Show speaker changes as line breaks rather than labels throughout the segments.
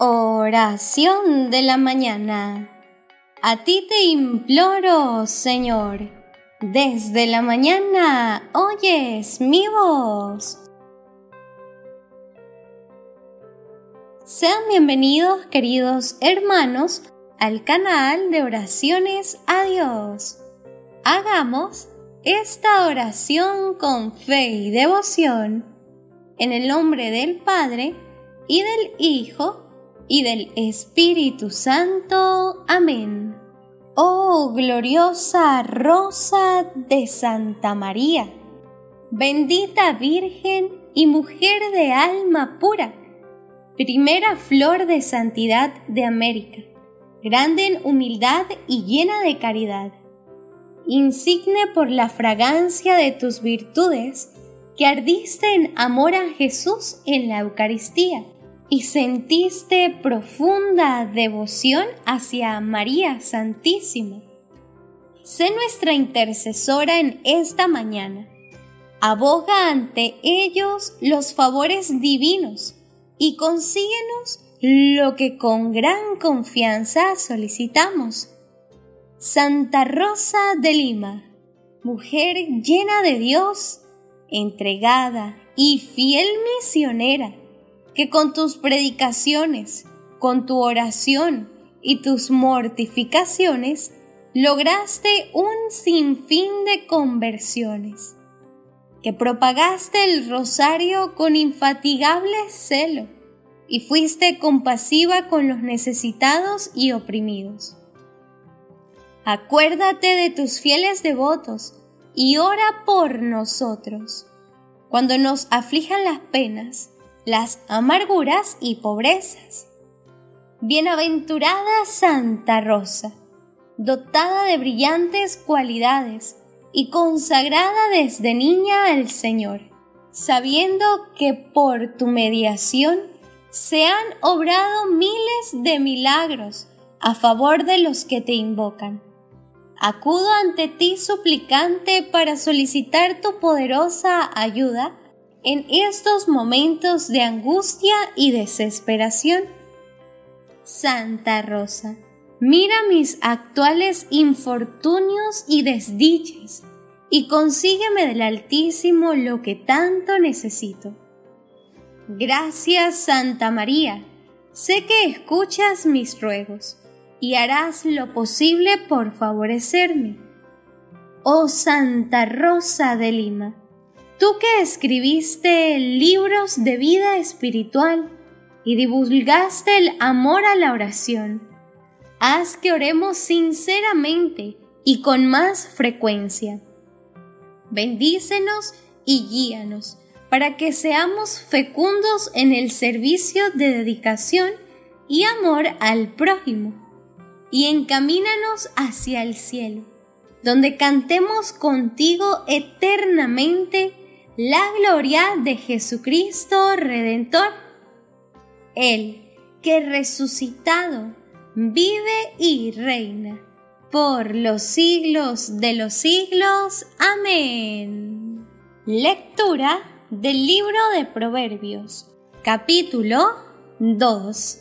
Oración de la mañana. A ti te imploro, Señor. Desde la mañana oyes mi voz. Sean bienvenidos, queridos hermanos, al canal de oraciones a Dios. Hagamos esta oración con fe y devoción en el nombre del Padre y del Hijo y del Espíritu Santo. Amén. Oh gloriosa Rosa de Santa María, bendita Virgen y mujer de alma pura, primera flor de santidad de América, grande en humildad y llena de caridad, insigne por la fragancia de tus virtudes, que ardiste en amor a Jesús en la Eucaristía y sentiste profunda devoción hacia María Santísima. Sé nuestra intercesora en esta mañana. Aboga ante ellos los favores divinos y consíguenos lo que con gran confianza solicitamos. Santa Rosa de Lima, mujer llena de Dios, entregada y fiel misionera, que con tus predicaciones, con tu oración y tus mortificaciones lograste un sinfín de conversiones, que propagaste el rosario con infatigable celo y fuiste compasiva con los necesitados y oprimidos. Acuérdate de tus fieles devotos y ora por nosotros. Cuando nos aflijan las penas, las amarguras y pobrezas. Bienaventurada Santa Rosa, dotada de brillantes cualidades y consagrada desde niña al Señor, sabiendo que por tu mediación se han obrado miles de milagros a favor de los que te invocan. Acudo ante ti suplicante para solicitar tu poderosa ayuda en estos momentos de angustia y desesperación. Santa Rosa, mira mis actuales infortunios y desdichas y consígueme del Altísimo lo que tanto necesito. Gracias Santa María, sé que escuchas mis ruegos y harás lo posible por favorecerme. Oh Santa Rosa de Lima, Tú que escribiste libros de vida espiritual y divulgaste el amor a la oración, haz que oremos sinceramente y con más frecuencia. Bendícenos y guíanos para que seamos fecundos en el servicio de dedicación y amor al prójimo, y encamínanos hacia el cielo, donde cantemos contigo eternamente la gloria de Jesucristo Redentor. Él que resucitado vive y reina por los siglos de los siglos. Amén. Lectura del libro de Proverbios, capítulo 2.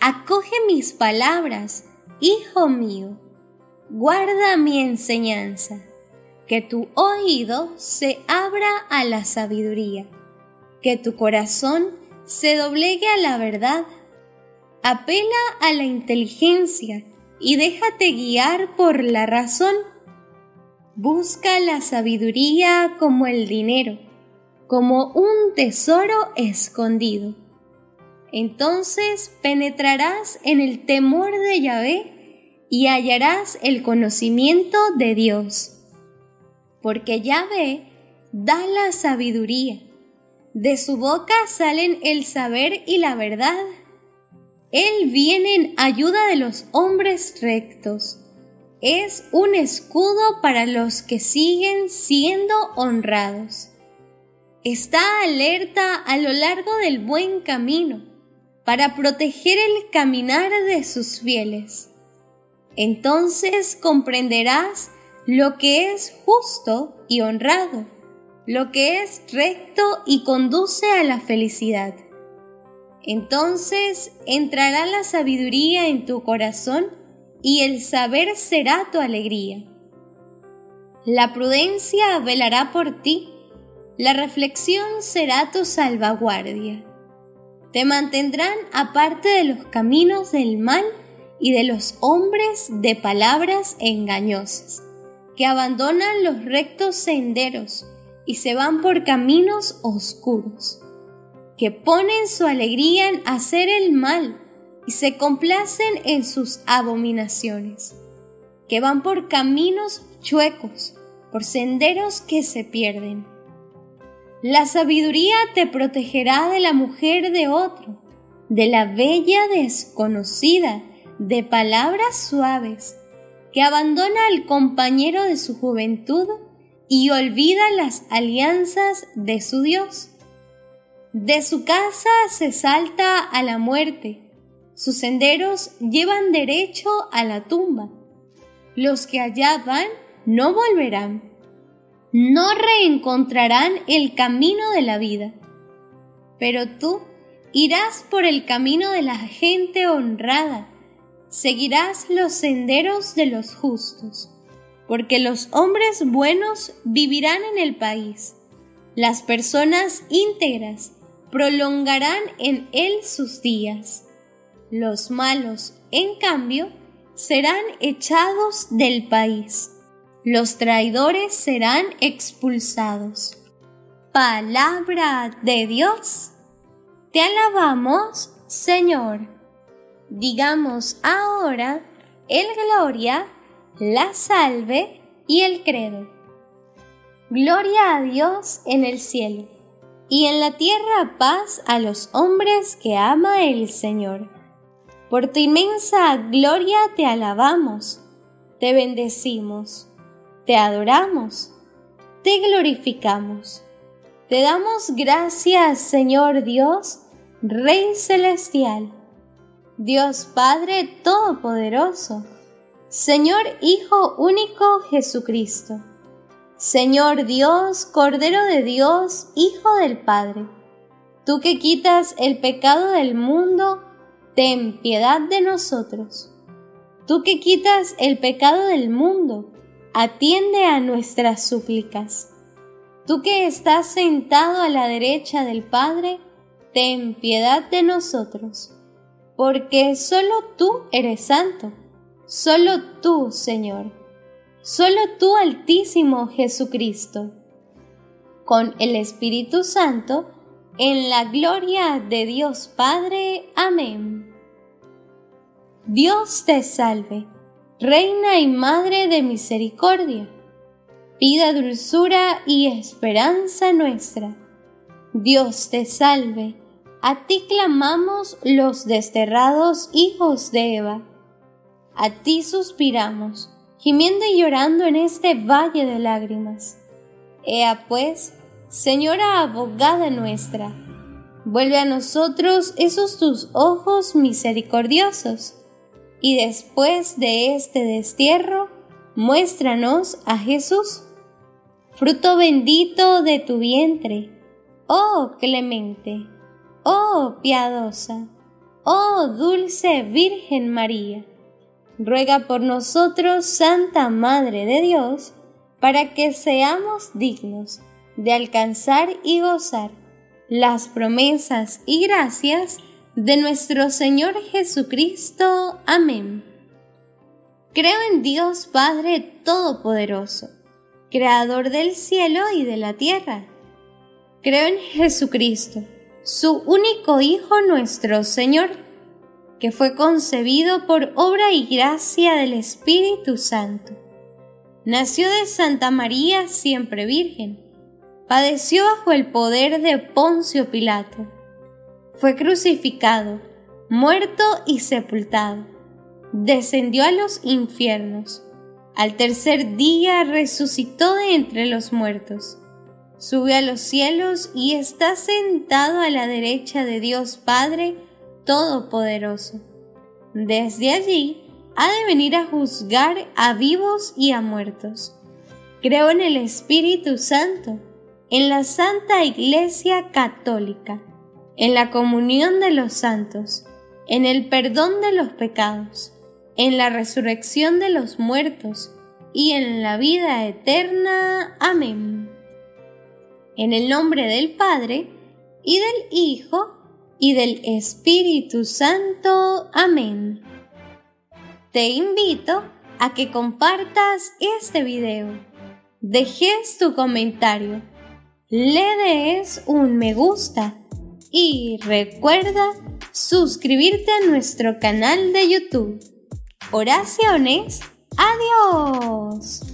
Acoge mis palabras, hijo mío, guarda mi enseñanza que tu oído se abra a la sabiduría, que tu corazón se doblegue a la verdad. Apela a la inteligencia y déjate guiar por la razón. Busca la sabiduría como el dinero, como un tesoro escondido. Entonces penetrarás en el temor de Yahvé y hallarás el conocimiento de Dios porque Yahvé da la sabiduría. De su boca salen el saber y la verdad. Él viene en ayuda de los hombres rectos. Es un escudo para los que siguen siendo honrados. Está alerta a lo largo del buen camino para proteger el caminar de sus fieles. Entonces comprenderás lo que es justo y honrado, lo que es recto y conduce a la felicidad. Entonces entrará la sabiduría en tu corazón y el saber será tu alegría. La prudencia velará por ti, la reflexión será tu salvaguardia. Te mantendrán aparte de los caminos del mal y de los hombres de palabras engañosas, que abandonan los rectos senderos y se van por caminos oscuros, que ponen su alegría en hacer el mal y se complacen en sus abominaciones, que van por caminos chuecos, por senderos que se pierden. La sabiduría te protegerá de la mujer de otro, de la bella desconocida, de palabras suaves, que abandona al compañero de su juventud y olvida las alianzas de su Dios. De su casa se salta a la muerte, sus senderos llevan derecho a la tumba. Los que allá van no volverán, no reencontrarán el camino de la vida. Pero tú irás por el camino de la gente honrada, seguirás los senderos de los justos, porque los hombres buenos vivirán en el país, las personas íntegras prolongarán en él sus días los malos, en cambio, serán echados del país. Los traidores serán expulsados. Palabra de Dios. Te alabamos, Señor. Digamos ahora el gloria, la salve y el credo. Gloria a Dios en el cielo y en la tierra paz a los hombres que ama el Señor. Por tu inmensa gloria te alabamos, te bendecimos, te adoramos, te glorificamos. Te damos gracias, Señor Dios, Rey Celestial, Dios Padre Todopoderoso, Señor Hijo único Jesucristo, Señor Dios, Cordero de Dios, Hijo del Padre, tú que quitas el pecado del mundo, ten piedad de nosotros. Tú que quitas el pecado del mundo, atiende a nuestras súplicas. Tú que estás sentado a la derecha del Padre, ten piedad de nosotros, porque solo tú eres santo, solo tú, Señor, solo tú, Altísimo Jesucristo. Con el Espíritu Santo, en la gloria de Dios Padre. Amén. Dios te salve, Reina y Madre de Misericordia, vida, dulzura y esperanza nuestra. Dios te salve, a ti clamamos los desterrados hijos de Eva. A ti suspiramos, gimiendo y llorando en este valle de lágrimas. Ea pues, Señora abogada nuestra, vuelve a nosotros esos tus ojos misericordiosos, y después de este destierro, muéstranos a Jesús, fruto bendito de tu vientre, oh clemente, oh piadosa, oh dulce Virgen María. Ruega por nosotros, Santa Madre de Dios, para que seamos dignos de alcanzar y gozar las promesas y gracias de nuestro Señor Jesucristo. Amén. Creo en Dios Padre Todopoderoso, Creador del cielo y de la tierra. Creo en Jesucristo, su único Hijo nuestro Señor, que fue concebido por obra y gracia del Espíritu Santo. Nació de Santa María siempre Virgen padeció bajo el poder de Poncio Pilato. Fue crucificado, muerto y sepultado. Descendió a los infiernos. Al tercer día resucitó de entre los muertos. Subió a los cielos y está sentado a la derecha de Dios Padre Todopoderoso. Desde allí ha de venir a juzgar a vivos y a muertos. Creo en el Espíritu Santo en la Santa Iglesia Católica, en la comunión de los santos, en el perdón de los pecados, en la resurrección de los muertos y en la vida eterna. Amén. En el nombre del Padre, y del Hijo, y del Espíritu Santo. Amén. Te invito a que compartas este video, dejes tu comentario, le des un me gusta y recuerda suscribirte a nuestro canal de YouTube. Oraciones. Adiós.